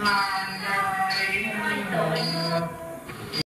mà đời